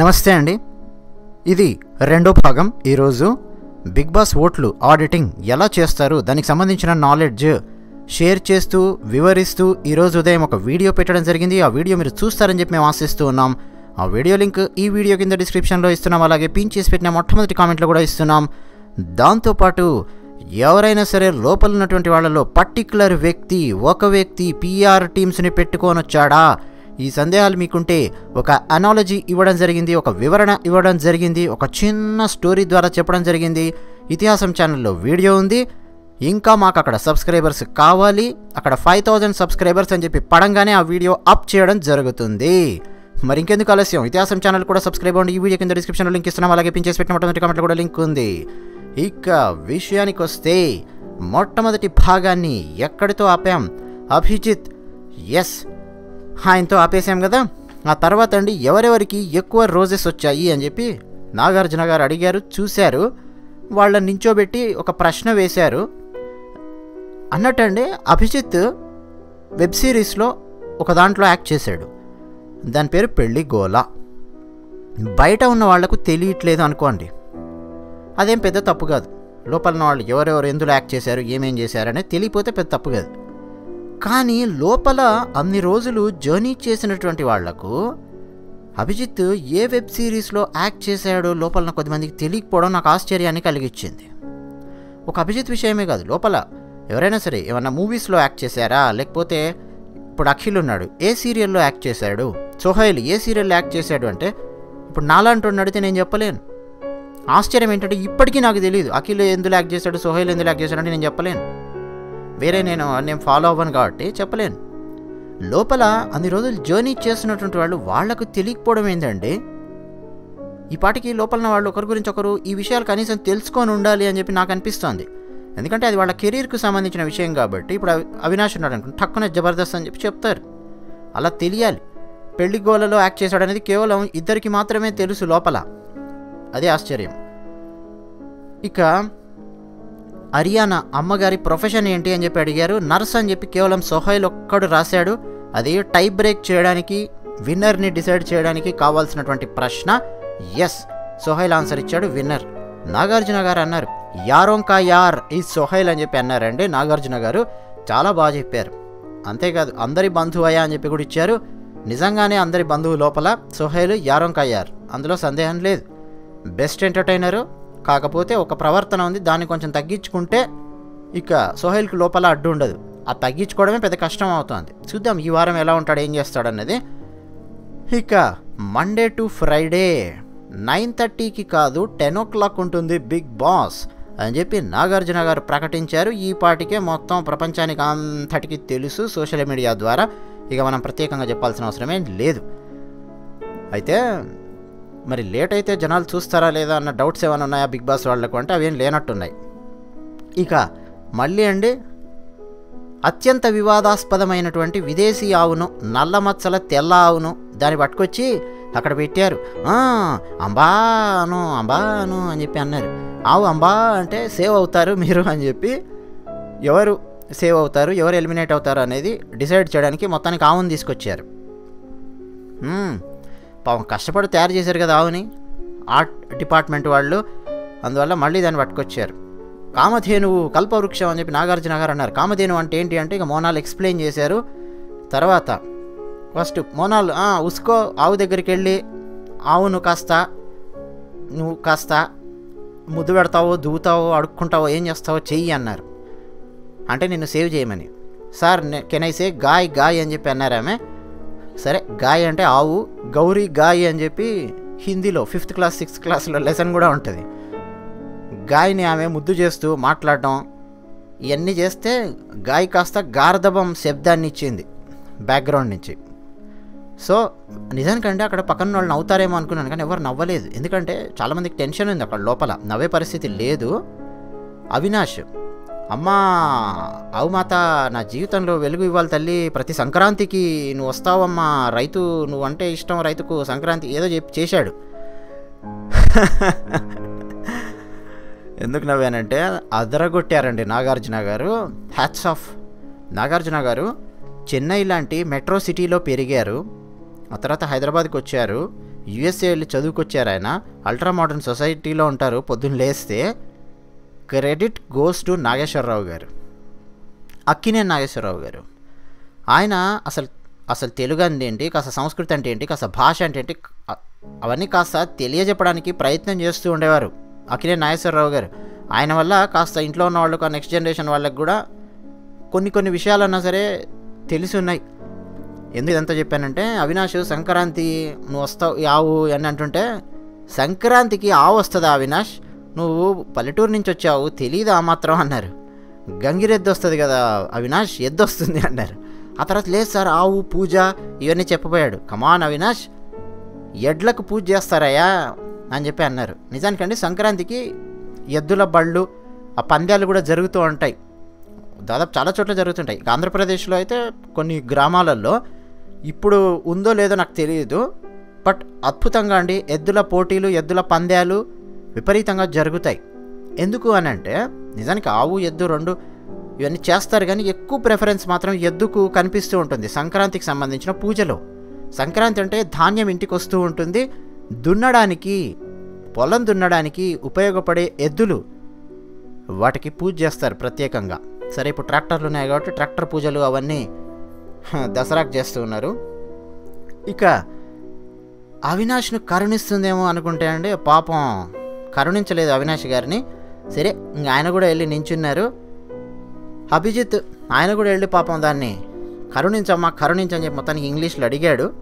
నమస్తే అండి. ఇది రెండో భాగం ఈరోజు బిగ్ బాస్ ఓట్లు ఆడిటింగ్ ఎలా చేస్తారు దానికి సంబంధించిన నాలెడ్జ్ షేర్ చేస్తూ వివరిస్తూ ఈరోజు ఉదయం ఒక వీడియో పెట్టడం జరిగింది. ఆ వీడియో మీరు చూస్తారని చెప్పి మేము ఆశిస్తూ ఉన్నాం. ఆ వీడియో లింక్ ఈ వీడియో కింద డిస్క్రిప్షన్లో ఇస్తున్నాం. అలాగే పిన్ చేసి పెట్టిన మొట్టమొదటి కామెంట్లో కూడా ఇస్తున్నాం. దాంతోపాటు ఎవరైనా సరే లోపల ఉన్నటువంటి వాళ్ళలో పర్టికులర్ వ్యక్తి ఒక వ్యక్తి పిఆర్ టీమ్స్ని పెట్టుకొని వచ్చాడా ఈ సందేహాలు మీకుంటే ఒక అనాలజీ ఇవ్వడం జరిగింది ఒక వివరణ ఇవ్వడం జరిగింది ఒక చిన్న స్టోరీ ద్వారా చెప్పడం జరిగింది. ఇతిహాసం ఛానల్లో వీడియో ఉంది. ఇంకా మాకు అక్కడ సబ్స్క్రైబర్స్ కావాలి. అక్కడ ఫైవ్ థౌజండ్ సబ్స్క్రైబర్స్ అని చెప్పి పడంగానే ఆ వీడియో అప్ చేయడం జరుగుతుంది. మరి ఇంకెందుకు ఆలస్యం? ఇతిహాసం ఛానల్ కూడా సబ్స్క్రైబ్ అవ్వండి. ఈ వీడియో కింద డిస్క్రిప్షన్లో లింక్ ఇస్తున్నాం. అలాగే పిన్ చేసి పెట్టిన మొట్టమొదటి కామెంట్లో కూడా లింక్ ఉంది. ఇక విషయానికి వస్తే మొట్టమొదటి భాగాన్ని ఎక్కడితో ఆపాం? అభిజిత్ ఎస్ ఆయనతో ఆపేసాం కదా. ఆ తర్వాత అండి ఎవరెవరికి ఎక్కువ రోజెస్ వచ్చాయి అని చెప్పి నాగార్జున గారు అడిగారు చూశారు. వాళ్ళని నించోబెట్టి ఒక ప్రశ్న వేశారు. అన్నట్టండి అభిజిత్ వెబ్ సిరీస్లో ఒక దాంట్లో యాక్ట్ చేశాడు. దాని పేరు పెళ్ళి గోలా. బయట ఉన్న వాళ్ళకు తెలియట్లేదు అనుకోండి. అదేం పెద్ద తప్పు కాదు. లోపల ఉన్న వాళ్ళు ఎవరెవరు ఎందులో యాక్ట్ చేశారు ఏమేం చేశారనే తెలియపోతే పెద్ద తప్పు కాదు. కానీ లోపల అన్ని రోజులు జర్నీ చేసినటువంటి వాళ్ళకు అభిజిత్ ఏ వెబ్ సిరీస్లో యాక్ట్ చేశాడో లోపల కొద్దిమందికి తెలియకపోవడం నాకు ఆశ్చర్యాన్ని కలిగించింది. ఒక అభిజిత్ విషయమే కాదు లోపల ఎవరైనా సరే ఏమన్నా మూవీస్లో యాక్ట్ చేశారా? లేకపోతే ఇప్పుడు అఖిల్ ఉన్నాడు ఏ సీరియల్లో యాక్ట్ చేశాడు? సోహైల్ ఏ సీరియల్లో యాక్ట్ చేశాడు అంటే ఇప్పుడు నాలాంటి అడిగితే నేను చెప్పలేను. ఆశ్చర్యం ఏంటంటే ఇప్పటికీ నాకు తెలియదు అఖిల్ ఎందులో యాక్ట్ చేశాడు సోహైల్ ఎందులో యాక్ట్ చేశాడు అంటే నేను చెప్పలేను. వేరే నేను నేను ఫాలో అవ్వను కాబట్టి చెప్పలేను. లోపల అన్ని రోజులు జర్నీ చేస్తున్నటువంటి వాళ్ళు వాళ్ళకు తెలియకపోవడం ఏంటంటే ఈ పాటికి లోపల వాళ్ళు ఒకరి గురించి ఒకరు ఈ విషయాలు కనీసం తెలుసుకొని ఉండాలి అని చెప్పి నాకు అనిపిస్తోంది. ఎందుకంటే అది వాళ్ళ కెరీర్కు సంబంధించిన విషయం కాబట్టి ఇప్పుడు అవి అవినాష్ ఉన్నాడు అనుకుంటే టక్కున జబర్దస్త్ అని చెప్పి చెప్తారు. అలా తెలియాలి. పెళ్ళి గోలలో యాక్ట్ చేశాడు అనేది కేవలం ఇద్దరికి మాత్రమే తెలుసు లోపల. అదే ఆశ్చర్యం. ఇక అరియానా అమ్మగారి ప్రొఫెషన్ ఏంటి అని చెప్పి అడిగారు. నర్స్ అని చెప్పి కేవలం సొహైల్ ఒక్కడు రాశాడు. అది టై బ్రేక్ చేయడానికి విన్నర్ని డిసైడ్ చేయడానికి కావాల్సినటువంటి ప్రశ్న. ఎస్ సొహైల్ ఆన్సర్ ఇచ్చాడు విన్నర్. నాగార్జున గారు అన్నారు యారోంకా యార్ ఈ సోహైల్ అని చెప్పి అన్నారండి నాగార్జున గారు. చాలా బాగా చెప్పారు. అంతేకాదు అందరి బంధువయ్యా అని చెప్పి కూడా ఇచ్చారు. నిజంగానే అందరి బంధువు లోపల సొహైలు యారోంకా యార్. అందులో సందేహం లేదు. బెస్ట్ ఎంటర్టైనరు కాకపోతే ఒక ప్రవర్తన ఉంది దాన్ని కొంచెం తగ్గించుకుంటే ఇక సోహైల్కి లోపల అడ్డు ఉండదు. ఆ తగ్గించుకోవడమే పెద్ద కష్టం అవుతుంది. చూద్దాం ఈ వారం ఎలా ఉంటాడు ఏం చేస్తాడన్నది. ఇక మండే టు ఫ్రైడే నైన్ థర్టీకి కాదు టెన్ ఓ క్లాక్ ఉంటుంది బిగ్ బాస్ అని చెప్పి నాగార్జున గారు ప్రకటించారు. ఈ పాటికే మొత్తం ప్రపంచానికి అంతటికి తెలుసు సోషల్ మీడియా ద్వారా. ఇక మనం ప్రత్యేకంగా చెప్పాల్సిన అవసరమే లేదు. అయితే మరి లేట్ అయితే జనాలు చూస్తారా లేదా అన్న డౌట్స్ ఏమైనా ఉన్నాయా బిగ్ బాస్ వాళ్ళకు అంటే అవేం లేనట్టున్నాయి. ఇక మళ్ళీ అండి అత్యంత వివాదాస్పదమైనటువంటి విదేశీ ఆవును నల్ల మచ్చల తెల్ల ఆవును దాన్ని పట్టుకొచ్చి అక్కడ పెట్టారు. అంబాను అంబాను అని చెప్పి అన్నారు. ఆవు అంబా అంటే సేవ్ అవుతారు మీరు అని చెప్పి ఎవరు సేవ్ అవుతారు ఎవరు ఎలిమినేట్ అవుతారు అనేది డిసైడ్ చేయడానికి మొత్తానికి ఆవును తీసుకొచ్చారు. పాపం కష్టపడి తయారు చేశారు కదా ఆవుని. ఆర్ట్ డిపార్ట్మెంట్ వాళ్ళు. అందువల్ల మళ్ళీ దాన్ని పట్టుకొచ్చారు. కామధేనువు కల్పవృక్షం అని చెప్పి నాగార్జున గారు అన్నారు. కామధేను అంటే ఏంటి అంటే ఇక మోనాలు ఎక్స్ప్లెయిన్ చేశారు. తర్వాత ఫస్ట్ మోనాల్ ఉసుకో ఆవు దగ్గరికి వెళ్ళి ఆవును కాస్త నువ్వు కాస్త ముద్దు పెడతావో దూతావో అడుక్కుంటావో ఏం చేస్తావో చెయ్యి అన్నారు. అంటే నిన్ను సేవ్ చేయమని. Sir can I say guy guy అని చెప్పి అన్నారు ఆమె. సరే గాయ అంటే ఆవు గౌరీ గాయ్ అని చెప్పి హిందీలో ఫిఫ్త్ క్లాస్ సిక్స్త్ క్లాస్లో లెసన్ కూడా ఉంటుంది. గాయని ఆమె ముద్దు చేస్తూ మాట్లాడటం ఇవన్నీ చేస్తే గాయ కాస్త గార్ధబం శబ్దాన్ని ఇచ్చింది బ్యాక్గ్రౌండ్ నుంచి. సో నిజానికంటే అక్కడ పక్కన వాళ్ళు నవ్వుతారేమో అనుకున్నాను కానీ ఎవరు నవ్వలేదు. ఎందుకంటే చాలామందికి టెన్షన్ ఉంది అక్కడ లోపల నవ్వే పరిస్థితి లేదు. అవినాష్ అమ్మా అవుమాత నా జీవితంలో వెలుగు ఇవ్వాలి తల్లి. ప్రతి సంక్రాంతికి నువ్వు వస్తావమ్మా. రైతు నువ్వు అంటే ఇష్టం. రైతుకు సంక్రాంతి ఏదో చెప్పి చేశాడు. ఎందుకు నవ్వానంటే అదరగొట్టారండి నాగార్జున గారు. హ్యాట్స్ ఆఫ్ నాగార్జున గారు చెన్నై లాంటి మెట్రో సిటీలో పెరిగారు. ఆ తర్వాత హైదరాబాద్కి వచ్చారు. యుఎస్ఏ వెళ్ళి చదువుకొచ్చారు ఆయన. అల్ట్రా మోడర్న్ సొసైటీలో ఉంటారు. పొద్దున్న లేస్తే. క్రెడిట్ గోస్ టు నాగేశ్వరరావు గారు. అక్కినే నాగేశ్వరరావు గారు. ఆయన అసలు అసలు తెలుగు అంటే ఏంటి కాస్త సంస్కృతి అంటే ఏంటి కాస్త భాష అంటే ఏంటి అవన్నీ కాస్త తెలియజెప్పడానికి ప్రయత్నం చేస్తూ ఉండేవారు అక్కినే నాగేశ్వరరావు గారు. ఆయన వల్ల కాస్త ఇంట్లో ఉన్న వాళ్ళకు నెక్స్ట్ జనరేషన్ వాళ్ళకి కూడా కొన్ని కొన్ని విషయాలన్నా సరే తెలిసి ఉన్నాయి. ఎందుకు ఇదంతా చెప్పానంటే అవినాష్ సంక్రాంతి నువ్వు వస్తావు ఈ ఆవు అని అంటుంటే సంక్రాంతికి ఆవు వస్తుందా అవినాష్? నువ్వు పల్లెటూరు నుంచి వచ్చావు తెలియదు ఆ మాత్రం అన్నారు. గంగిరెద్దు వస్తుంది కదా అవినాష్ ఎద్దు వస్తుంది అన్నారు. ఆ తర్వాత లేదు సార్ ఆవు పూజ ఇవన్నీ చెప్పబోయాడు. Come on Avinash. ఎడ్లకు పూజ చేస్తారయ్యా అని చెప్పి అన్నారు. నిజానికండి సంక్రాంతికి ఎద్దుల బళ్ళు ఆ పందాలు కూడా జరుగుతూ ఉంటాయి. దాదాపు చాలా చోట్ల జరుగుతుంటాయి. ఆంధ్రప్రదేశ్లో అయితే కొన్ని గ్రామాలలో ఇప్పుడు ఉందో లేదో నాకు తెలియదు. బట్ అద్భుతంగా అండి ఎద్దుల పోటీలు ఎద్దుల పందాలు విపరీతంగా జరుగుతాయి. ఎందుకు అని అంటే నిజానికి ఆవు ఎద్దు రెండు ఇవన్నీ చేస్తారు కానీ ఎక్కువ ప్రిఫరెన్స్ మాత్రం ఎద్దుకు కనిపిస్తూ ఉంటుంది. సంక్రాంతికి సంబంధించిన పూజలో. సంక్రాంతి అంటే ధాన్యం ఇంటికి వస్తూ ఉంటుంది. దున్నడానికి పొలం దున్నడానికి ఉపయోగపడే ఎద్దులు వాటికి పూజ చేస్తారు ప్రత్యేకంగా. సరే ఇప్పుడు ట్రాక్టర్లు ఉన్నాయి కాబట్టి ట్రాక్టర్ పూజలు అవన్నీ దసరాకు చేస్తూ ఉన్నారు. ఇక అవినాష్ను కరుణిస్తుందేమో అనుకుంటే అండి పాపం కరుణించలేదు అవినాష్ గారిని. సరే ఇంక ఆయన కూడా వెళ్ళి నించున్నారు. అభిజిత్ ఆయన కూడా వెళ్ళి పాపం దాన్ని కరుణించమ్మా కరుణించని చెప్పి మొత్తానికి ఇంగ్లీష్లో అడిగాడు.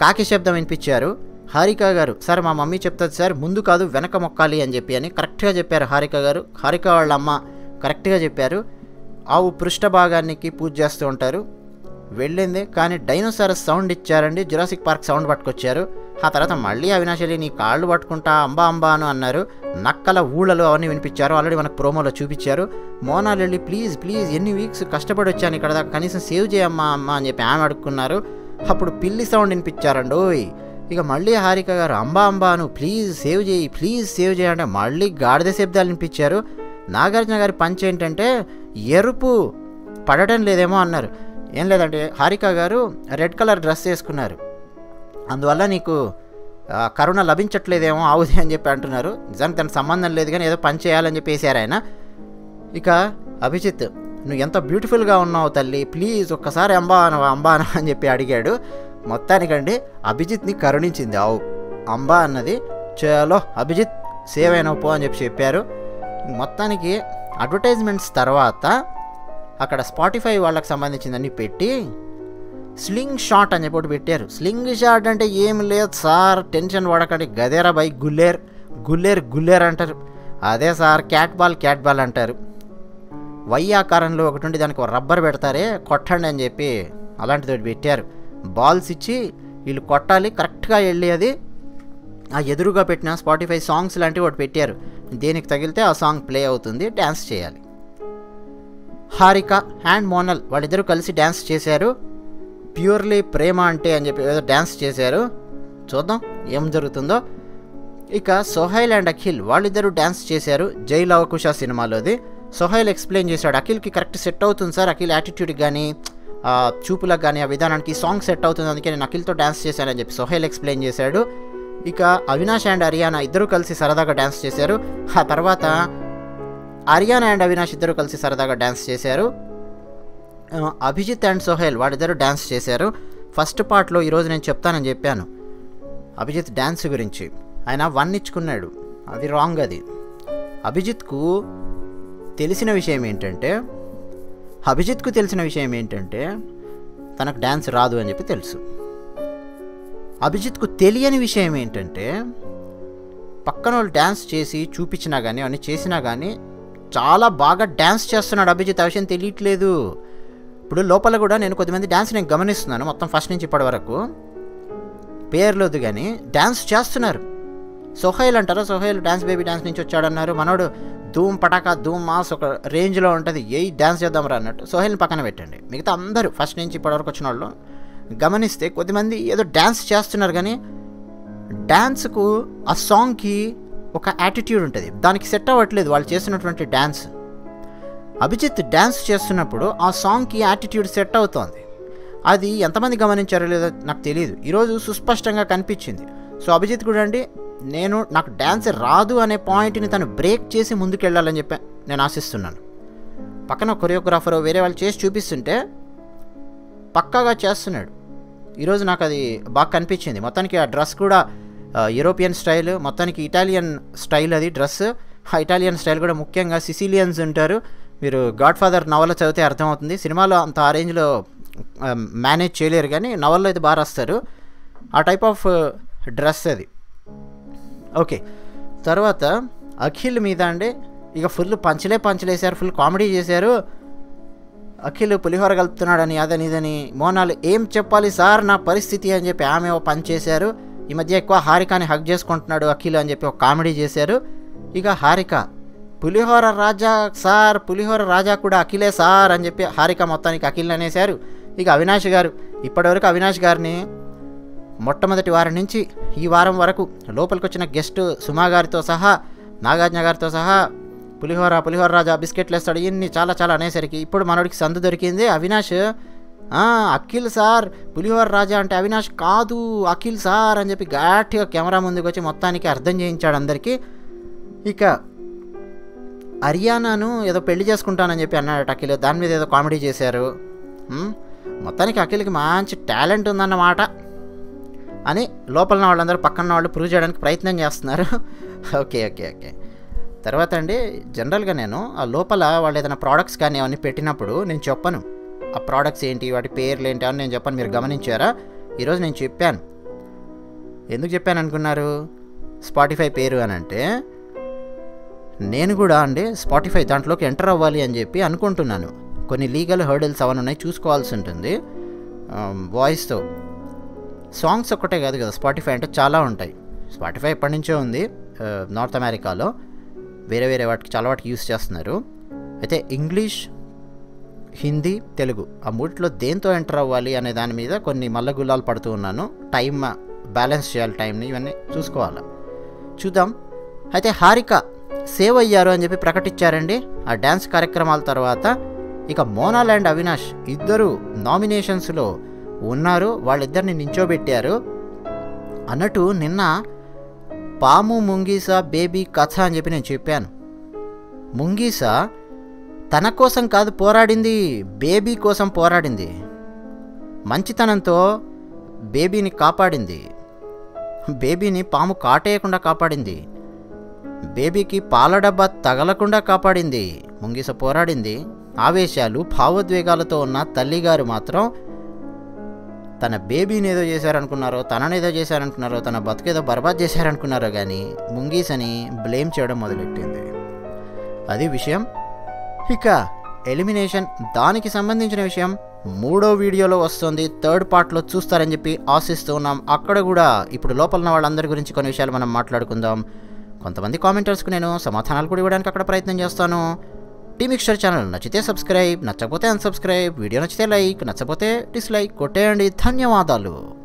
కాకి శబ్దం వినిపించారు. హారిక గారు సార్ మా మమ్మీ చెప్తుంది సార్ ముందు కాదు వెనక మొక్కాలి అని చెప్పి అని కరెక్ట్గా చెప్పారు హారిక గారు. హారిక వాళ్ళ అమ్మ కరెక్ట్గా చెప్పారు. ఆవు పృష్ఠ భాగానికి పూజ చేస్తూ ఉంటారు. వెళ్ళింది కానీ డైనోసార్ సౌండ్ ఇచ్చారండి. జురాసిక్ పార్క్ సౌండ్ పట్టుకొచ్చారు. ఆ తర్వాత మళ్ళీ అవినాశలి నీ కాళ్ళు పట్టుకుంటా అంబా అంబా అని అన్నారు. నక్కల ఊళ్ళలో అవన్నీ వినిపించారు ఆల్రెడీ మనకు ప్రోమోలో చూపించారు. మోనాలెళ్ళి ప్లీజ్ ప్లీజ్ ఎన్ని వీక్స్ కష్టపడి వచ్చాను ఇక్కడ దాకా కనీసం సేవ్ చేయమ్మా అమ్మ అని చెప్పి ఆమె అడుక్కున్నారు. అప్పుడు పిల్లి సౌండ్ వినిపించారండి. ఓయ్ ఇక మళ్ళీ హారిక గారు అంబా అంబాను ప్లీజ్ సేవ్ చేయి ప్లీజ్ సేవ్ చేయంటే మళ్ళీ గాడిద శబ్దాలు వినిపించారు. నాగార్జున గారి పంచ్ ఏంటంటే ఎరుపు పడటం లేదేమో అన్నారు. ఏం లేదంటే హారిక గారు రెడ్ కలర్ డ్రెస్ వేసుకున్నారు. అందువల్ల నీకు కరుణ లభించట్లేదేమో ఆవుది అని చెప్పి అంటున్నారు. నిజానికి దానికి సంబంధం లేదు కానీ ఏదో పని చేయాలని చెప్పి వేసారు ఆయన. ఇక అభిజిత్ నువ్వు ఎంత బ్యూటిఫుల్గా ఉన్నావు తల్లి ప్లీజ్ ఒక్కసారి అంబా అనవా అంబా అన అని చెప్పి అడిగాడు. మొత్తానికండి అభిజిత్ని కరుణించింది ఆవు. అంబా అన్నది చేయాలో అభిజిత్ సేవ్ అయినావు పో అని చెప్పి చెప్పారు. మొత్తానికి అడ్వర్టైజ్మెంట్స్ తర్వాత అక్కడ స్పాటిఫై వాళ్ళకి సంబంధించిందని పెట్టి స్లింగ్ షాట్ అని చెప్పి ఒకటి పెట్టారు. స్లింగ్ షాట్ అంటే ఏం లేదు సార్ టెన్షన్ పడకండి గదేరా బై గుల్లేర్ గుల్లేర్ గుల్లేర్ అంటారు. అదే sir cat ball cat ball అంటారు. వై ఆకారంలో ఒకటి ఉండి దానికి ఒక రబ్బర్ పెడతారే కొట్టండి అని చెప్పి అలాంటిది పెట్టారు. బాల్స్ ఇచ్చి వీళ్ళు కొట్టాలి కరెక్ట్గా వెళ్ళి అది ఆ ఎదురుగా పెట్టిన స్పాటిఫై సాంగ్స్ లాంటివి ఒకటి పెట్టారు. దేనికి తగిలితే ఆ సాంగ్ ప్లే అవుతుంది డ్యాన్స్ చేయాలి. హారిక అండ్ మోనల్ వాళ్ళిద్దరూ కలిసి డ్యాన్స్ చేశారు. ప్యూర్లీ ప్రేమ అంటే అని చెప్పి ఏదో డ్యాన్స్ చేశారు. చూద్దాం ఏం జరుగుతుందో. ఇక సోహైల్ అండ్ అఖిల్ వాళ్ళిద్దరూ డ్యాన్స్ చేశారు జై లవకుష సినిమాలోది సోహైల్ ఎక్స్ప్లెయిన్ చేశాడు అఖిల్కి కరెక్ట్ సెట్ అవుతుంది సార్ అఖిల్ యాటిట్యూడ్కి కానీ చూపులకు కానీ ఆ విధానానికి సాంగ్ సెట్ అవుతుంది అందుకే నేను అఖిల్తో డ్యాన్స్ చేశానని చెప్పి సోహైల్ ఎక్స్ప్లెయిన్ చేశాడు. ఇక అవినాష్ అండ్ హరియానా ఇద్దరూ కలిసి సరదాగా డ్యాన్స్ చేశారు. ఆ తర్వాత అరియానా అండ్ అవినాష్ ఇద్దరు కలిసి సరదాగా డ్యాన్స్ చేశారు. అభిజిత్ అండ్ సోహెల్ వాళ్ళిద్దరు డ్యాన్స్ చేశారు. ఫస్ట్ పార్ట్లో ఈరోజు నేను చెప్తానని చెప్పాను. అభిజిత్ డ్యాన్స్ గురించి. ఆయన వన్ ఇచ్చుకున్నాడు. అది రాంగ్ అది. అభిజిత్కు తెలిసిన విషయం ఏంటంటే అభిజిత్కు తెలిసిన విషయం ఏంటంటే తనకు డ్యాన్స్ రాదు అని చెప్పి తెలుసు. అభిజిత్కు తెలియని విషయం ఏంటంటే పక్కన వాళ్ళు డ్యాన్స్ చేసి చూపించినా కానీ అవన్నీ చేసినా కానీ చాలా బాగా డ్యాన్స్ చేస్తున్నాడు అభిజిత్. ఆ విషయం తెలియట్లేదు. ఇప్పుడు లోపల కూడా నేను కొద్దిమంది డ్యాన్స్ నేను గమనిస్తున్నాను మొత్తం ఫస్ట్ నుంచి ఇప్పటి వరకు. పేర్లేదు కానీ డ్యాన్స్ చేస్తున్నారు. సోహైల్ అంటారా? సోహైల్ డ్యాన్స్ బేబీ డ్యాన్స్ నుంచి వచ్చాడన్నారు. మనోడు ధూమ్ పటాకా ధూమ్ మాస్ ఒక రేంజ్లో ఉంటుంది. ఏ డ్యాన్స్ చేద్దాం రా అన్నట్టు సోహైల్ని పక్కన పెట్టండి. మిగతా అందరూ ఫస్ట్ నుంచి ఇప్పటివరకు వచ్చిన వాళ్ళు గమనిస్తే కొద్దిమంది ఏదో డ్యాన్స్ చేస్తున్నారు కానీ డ్యాన్స్కు ఆ సాంగ్కి ఒక యాటిట్యూడ్ ఉంటుంది. దానికి సెట్ అవ్వట్లేదు వాళ్ళు చేసినటువంటి డ్యాన్స్ అభిజిత్ డ్యాన్స్ చేస్తున్నప్పుడు ఆ సాంగ్కి యాటిట్యూడ్ సెట్ అవుతోంది. అది ఎంతమంది గమనించారో లేదో నాకు తెలియదు ఈరోజు సుస్పష్టంగా కనిపించింది. సో అభిజిత్ కూడా అండి నేను నాకు డ్యాన్స్ రాదు అనే పాయింట్ని తను బ్రేక్ చేసి ముందుకెళ్ళాలని చెప్పి నేను ఆశిస్తున్నాను. పక్కన కొరియోగ్రాఫర్ వేరే వాళ్ళు చేసి చూపిస్తుంటే పక్కాగా చేస్తున్నాడు. ఈరోజు నాకు అది బాగా కనిపించింది. మొత్తానికి ఆ డ్రెస్ కూడా యూరోపియన్ స్టైల్ మొత్తానికి ఇటాలియన్ స్టైల్ అది డ్రెస్ ఆ ఇటాలియన్ స్టైల్ కూడా ముఖ్యంగా సిసిలియన్స్ ఉంటారు. మీరు గాడ్ ఫాదర్ నవల చదివితే అర్థమవుతుంది. సినిమాలో అంత ఆ రేంజ్లో మేనేజ్ చేయలేరు కానీ నవల్లో అయితే బాగా రాస్తారు. ఆ టైప్ ఆఫ్ డ్రెస్ అది. ఓకే తర్వాత అఖిల్ మీద అండి ఇక ఫుల్ పంచలే పంచలేశారు ఫుల్ కామెడీ చేశారు. అఖిల్ పులిహోర కలుపుతున్నాడని అదని ఇదని మోనాలు ఏం చెప్పాలి సార్ నా పరిస్థితి అని చెప్పి ఆమె పంచేశారు ఈ మధ్య ఎక్కువ హారికాని హక్ చేసుకుంటున్నాడు అఖిల్ అని చెప్పి ఒక కామెడీ చేశారు. ఇక హారిక పులిహోర రాజా సార్ పులిహోర రాజా కూడా అఖిలే సార్ అని చెప్పి హారిక మొత్తానికి అఖిల్ అనేశారు. ఇక అవినాష్ గారు ఇప్పటివరకు అవినాష్ గారిని మొట్టమొదటి వారం నుంచి ఈ వారం వరకు లోపలికి వచ్చిన గెస్ట్ సుమా గారితో సహా నాగార్జున గారితో సహా పులిహోర పులిహోర రాజా బిస్కెట్లు వేస్తాడు ఇన్ని చాలా చాలా అనేసరికి ఇప్పుడు మనోడికి సందు దొరికింది. అవినాష్ అఖిల్ సార్ పులిహోర రాజా అంటే అవినాష్ కాదు అఖిల్ సార్ అని చెప్పి గట్టిగా కెమెరా ముందుకు వచ్చి మొత్తానికి అర్థం చేయించాడు అందరికీ. ఇక హర్యానాను ఏదో పెళ్ళి చేసుకుంటానని చెప్పి అన్నాడు అఖిల్. దాని మీద ఏదో కామెడీ చేశారు. మొత్తానికి అఖిల్కి మంచి టాలెంట్ ఉందన్నమాట. అని లోపల వాళ్ళందరూ పక్కన వాళ్ళు ప్రూవ్ చేయడానికి ప్రయత్నం చేస్తున్నారు. Okay okay okay. తర్వాత అండి జనరల్గా నేను ఆ లోపల వాళ్ళు ఏదైనా ప్రోడక్ట్స్ కానీ అవన్నీ పెట్టినప్పుడు నేను చెప్పను. ఆ ప్రోడక్ట్స్ ఏంటి వాటి పేర్లు ఏంటి అని నేను చెప్పాను. మీరు గమనించారా? ఈరోజు నేను చెప్పాను. ఎందుకు చెప్పాను అనుకున్నారు? స్పాటిఫై పేరు అని అంటే నేను కూడా అండి స్పాటిఫై దాంట్లోకి ఎంటర్ అవ్వాలి అని చెప్పి అనుకుంటున్నాను. కొన్ని లీగల్ హర్డిల్స్ అవన్నీ ఉన్నాయి చూసుకోవాల్సి ఉంటుంది. వాయిస్తో సాంగ్స్ ఒక్కటే కాదు కదా స్పాటిఫై అంటే చాలా ఉంటాయి. స్పాటిఫై ఎప్పటి నుంచో ఉంది నార్త్ అమెరికాలో వేరే వేరే వాటికి చాలా వాటికి యూస్ చేస్తున్నారు. అయితే ఇంగ్లీష్ హిందీ తెలుగు ఆ మూడిలో దేంతో ఎంటర్ అవ్వాలి అనే దాని మీద కొన్ని మల్లగుల్లాలు పడుతూ ఉన్నాను. టైం బ్యాలెన్స్ చేయాలి టైంని ఇవన్నీ చూసుకోవాలి. చూద్దాం. అయితే హారిక సేవ్ అయ్యారు అని చెప్పి ప్రకటించారండి. ఆ డ్యాన్స్ కార్యక్రమాల తర్వాత ఇక మోనాల్ అండ్ అవినాష్ ఇద్దరు నామినేషన్స్లో ఉన్నారు. వాళ్ళిద్దరిని నించోబెట్టారు. అన్నట్టు నిన్న పాము ముంగీసా బేబీ కథ అని చెప్పి నేను చెప్పాను. ముంగీసా తన కోసం కాదు పోరాడింది బేబీ కోసం పోరాడింది. మంచితనంతో బేబీని కాపాడింది. బేబీని పాము కాటేయకుండా కాపాడింది. బేబీకి పాల డబ్బా తగలకుండా కాపాడింది. ముంగిస పోరాడింది. ఆవేశాలు భావోద్వేగాలతో ఉన్న తల్లిగారు మాత్రం తన బేబీని ఏదో చేశారనుకున్నారో తననేదో చేశారనుకున్నారో తన బతుకేదో బర్బాద్ చేశారనుకున్నారో కానీ ముంగీసని బ్లేమ్ చేయడం మొదలెట్టింది. అది విషయం. ఇక ఎలిమినేషన్ దానికి సంబంధించిన విషయం మూడో వీడియోలో వస్తుంది. థర్డ్ పార్ట్లో చూస్తారని చెప్పి ఆశిస్తూ ఉన్నాం. అక్కడ కూడా ఇప్పుడు లోపల ఉన్న వాళ్ళందరి గురించి కొన్ని విషయాలు మనం మాట్లాడుకుందాం. కొంతమంది కామెంటర్స్కి నేను సమాధానాలు కూడా ఇవ్వడానికి అక్కడ ప్రయత్నం చేస్తాను. టీమిక్స్టర్ ఛానల్ నచ్చితే సబ్స్క్రైబ్ నచ్చకపోతే అన్సబ్స్క్రైబ్ వీడియో నచ్చితే లైక్ నచ్చకపోతే డిస్లైక్ కొట్టేయండి. ధన్యవాదాలు.